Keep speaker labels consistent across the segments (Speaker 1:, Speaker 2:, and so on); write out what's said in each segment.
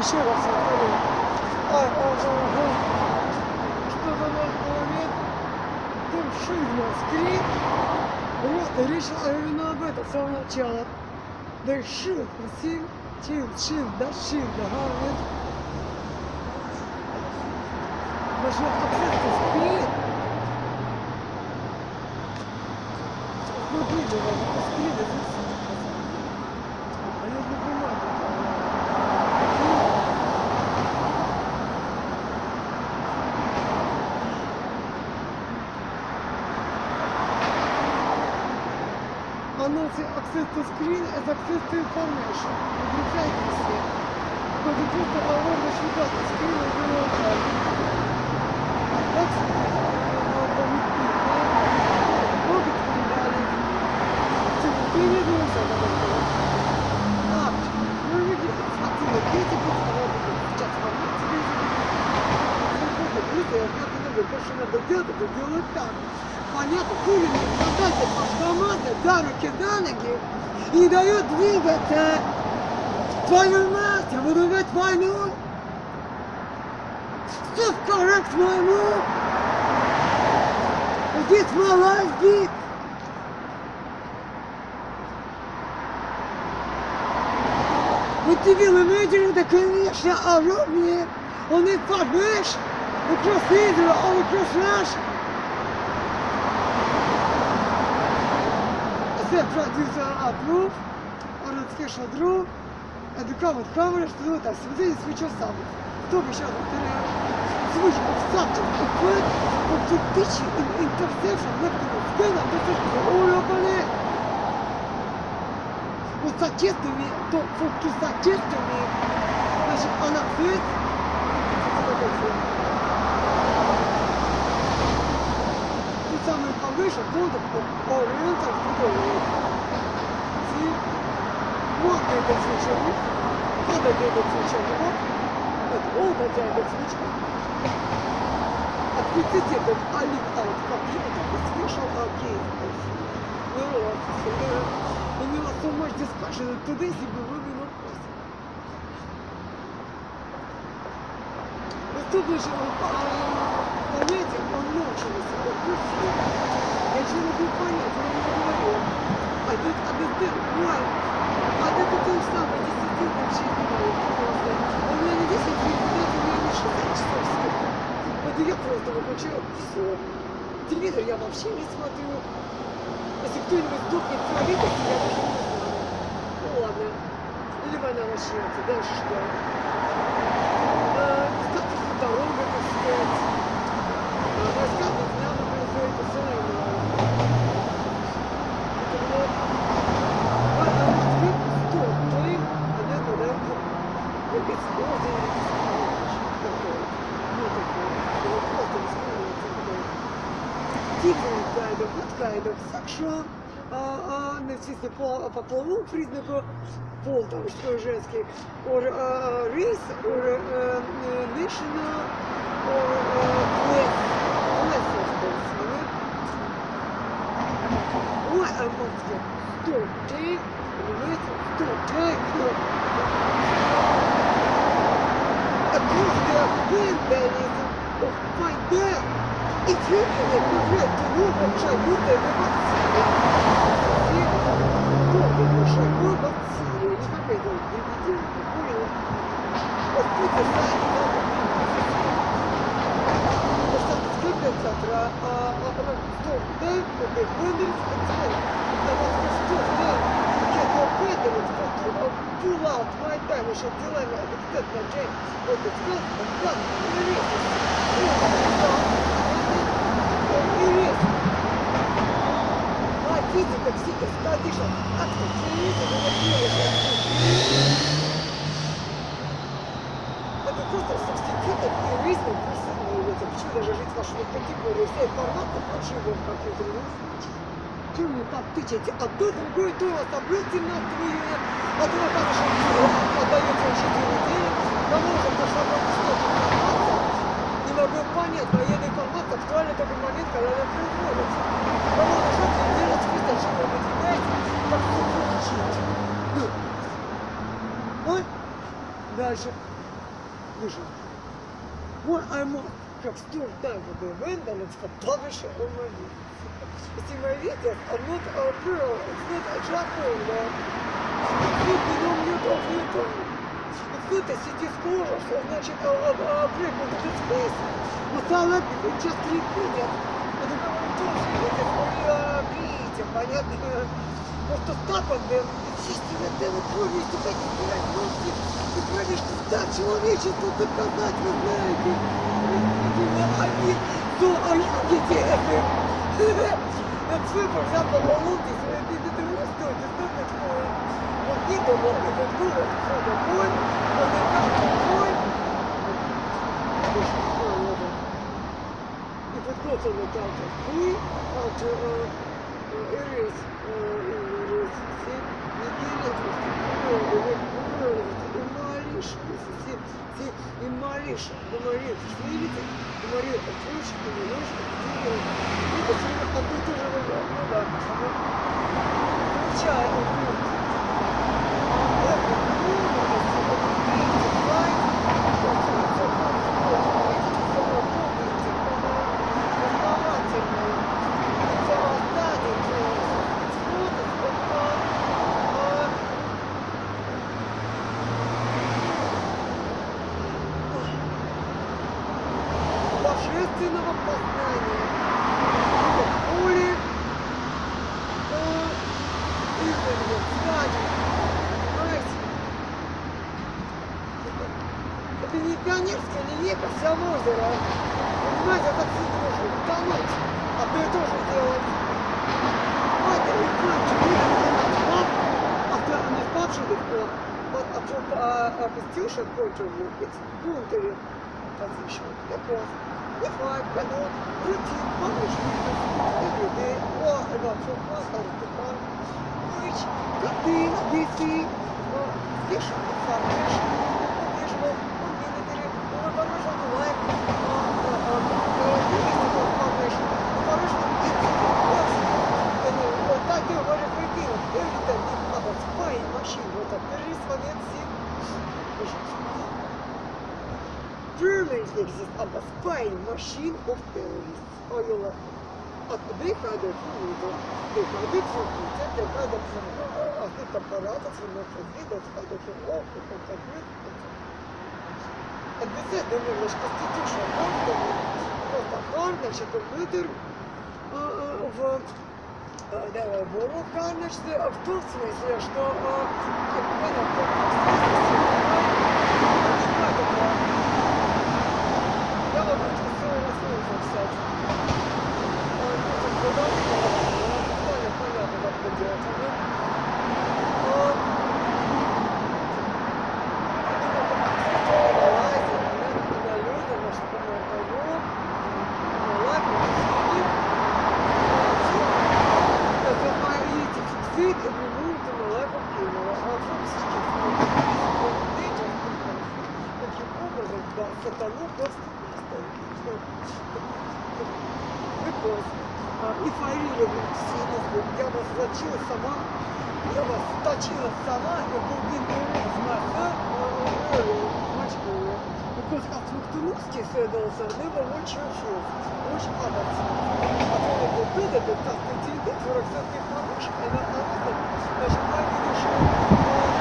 Speaker 1: Еще раз повторю. Ай, ай, ай. Что-то на голове. Там шильдно скрип. Вот, и речь а именно об этом с самого начала. Да шил, красив. Чил, шил, да, шил, да, говорит. Даже акцент скрип. Смотри, даже скрип, да, а я не понимаю. Announce access to screen as access to information. Выключайте все. Когда просто awareness without the screen is real time. That's Могут передали. Передался на такое. А, ну видите, видите, сейчас вам тебе как много, то, что надо делать, это делать так. Понятно, хули не хватает автомата за руки, за ноги и дает двигаться. Твою мать, буду вести войну. Все коррект моему. Здесь. Вот тебе менеджер, да, конечно. Он не подмышь. Across Israel, Set producer approve, the common camera что вот так, смотрите, свечу сам. Кто бы teach you in intersection, left and scan, and this is all over it. Вот сочетами, то, for to сочетами, значит, она цвет. Тот самый повыше, контур, oriental, другой. See? Вот этот свечевик, вот этот свечевик, вот, вот этот свечевик. Открытие этот алик аут компьютер, special case. Ну, вот, у него so much discussion, and today he will be вопрос. Вот тут же понятие, он научился себя курсить. Я же могу понять, он не говорил. А тут объяснил, ой, а это то же самое, десятилетним человеком. У меня не 10 лет, у меня не 60 часов света. Вот я просто выключаю все. Телевизор я вообще не смотрю. Если кто-нибудь сдохнет в правительстве, я даже не знаю. Ну ладно. Или война начнется. Дальше что? Э, Статус дорога, так сказать. different kind of, what kind of sexual, а, а, нарциссный по, по половому признаку, пол там мужской, женский, or uh, race, or uh, national, or uh, class, class of course, right? Ой, а вот где? Стоп, ты, понимаете? Стоп, ты, стоп. Across the vandalism of my death. И требования предъявлять нового шагута эвакуации. Нового шагута Сирии. Не какая-то дивиденда, понял? Вот Путин сам Сколько центра, а она стоп, да, это Бендерс, это вас стоп, да, я Бендерс, который pull out my time, еще делами, это кто-то, Джеймс, вот это сказано, да, физика, физика, статична, акция, физика, Это просто субститут реализма присоединяется. Почему даже жить вашу категорию? Вся информация фальшивая в компьютере. Что мне так тычете? Одно, другое, то вас обрыться на твою, а то оказывается, что отдается учителю идеи, но может пошла просто информация. Не могу понять, военная информация актуальна только в момент, когда она производится. Кому нужно делать список, что вы выдвигаете, как все получить. Ну. Ой. Дальше. vision. What I must have stood down for the wind and it's for publisher on my video. You see, my videos are not a pearl, it's not a charcoal, да? Non of YouTube. It's not a city score, что значит a break with the space. Вот она it just repeat it. Это тоже видите, видите, понятно? Просто так вот, блин, естественно, ты вот повністю так збирать можете, и правишь, что да, человечество доказать, вы знаете. Они, то, а я дети это. For example, all of this, I did the rest of it, it's not that cool. Вот не это было, что the point, when they come to uh, uh, uh, и малейший, говорит, видите, говорит, отключить, немножко, это все одно и то же, ну да, включаем, божественного познания. Боли, измены, стадии. Понимаете? Это не пионерская линейка всего озера. Понимаете, это все можно утонуть. А то и тоже делать. Really not up after an expulsion before. But from a, a constitution point of view, it's voluntary position. Because if I cannot routine management of everyday or lots of matter to come, which contains DC or station information. Had it from uh, от их аппаратов, from the President, had it from all the companies. And this is the English Constitution, просто, просто хар, значит, компьютер в да, было конечно, в том смысле, что как бы, ну, я Because as Мухтуновский said also, never watch your shows, watch others. А то не купи, да ты так ты тебе, for example, хороший, и на это, значит, I really show, но,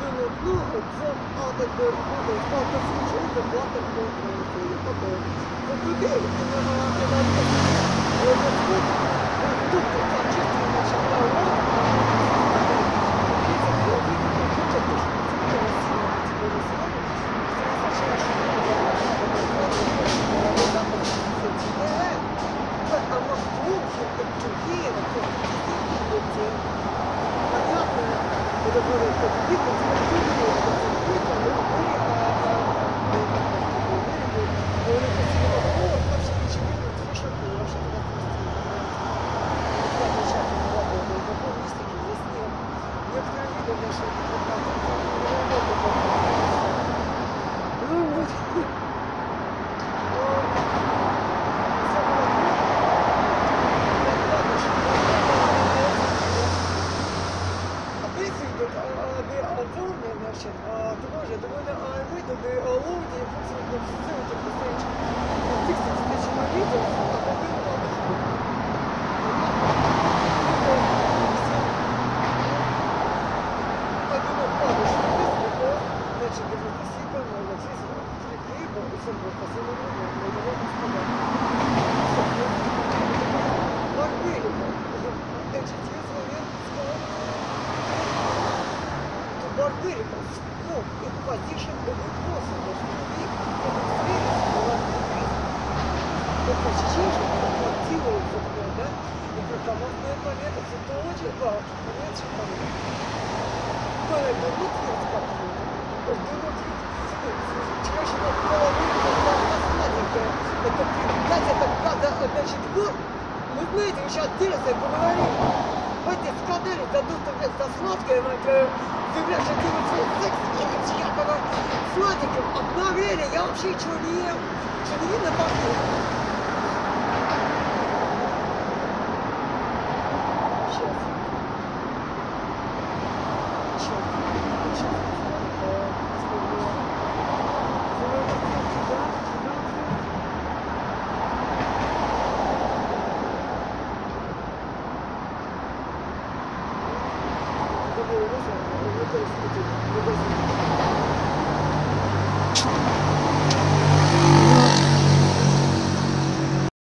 Speaker 1: было много, from other people, but the future is the water потом. Вот теперь, доктор там чувствует, начала это было потише голос, это чиже, контактируется, да? И прокомандная планета, это очень важно, понимаете, Поэтому вот нет подхода. Поэтому Женщина в голове, это сладенькая. Это, Катя, это, значит, вот, вы знаете, вы сейчас делите, поговорим. Эти скандали дадут за сладкое, ты вот свой секс имидж якобы сладеньким обнаглели, я вообще ничего не ем, что не видно по